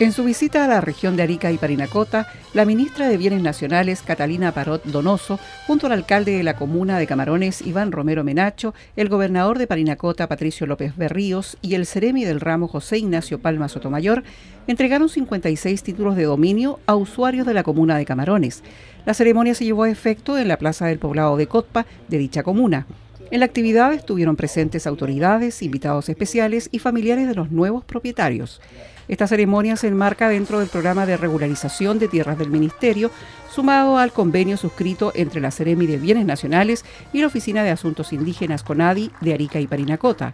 En su visita a la región de Arica y Parinacota, la ministra de Bienes Nacionales, Catalina Parot Donoso, junto al alcalde de la comuna de Camarones, Iván Romero Menacho, el gobernador de Parinacota, Patricio López Berríos, y el seremi del ramo José Ignacio Palma Sotomayor, entregaron 56 títulos de dominio a usuarios de la comuna de Camarones. La ceremonia se llevó a efecto en la plaza del poblado de Cotpa de dicha comuna. En la actividad estuvieron presentes autoridades, invitados especiales y familiares de los nuevos propietarios. Esta ceremonia se enmarca dentro del programa de regularización de tierras del Ministerio, sumado al convenio suscrito entre la Ceremi de Bienes Nacionales y la Oficina de Asuntos Indígenas CONADI de Arica y Parinacota.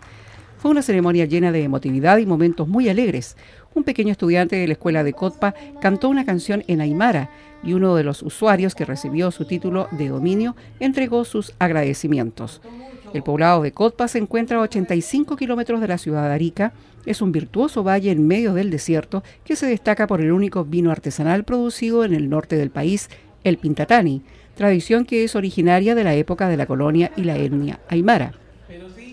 Fue una ceremonia llena de emotividad y momentos muy alegres. Un pequeño estudiante de la escuela de Cotpa cantó una canción en Aymara y uno de los usuarios que recibió su título de dominio entregó sus agradecimientos. El poblado de Cotpa se encuentra a 85 kilómetros de la ciudad de Arica. Es un virtuoso valle en medio del desierto que se destaca por el único vino artesanal producido en el norte del país, el Pintatani, tradición que es originaria de la época de la colonia y la etnia aymara.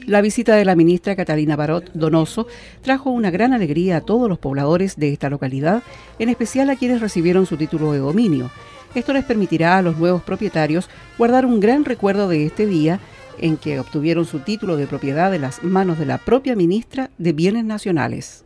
La visita de la ministra Catalina Barot Donoso trajo una gran alegría a todos los pobladores de esta localidad, en especial a quienes recibieron su título de dominio. Esto les permitirá a los nuevos propietarios guardar un gran recuerdo de este día en que obtuvieron su título de propiedad de las manos de la propia ministra de Bienes Nacionales.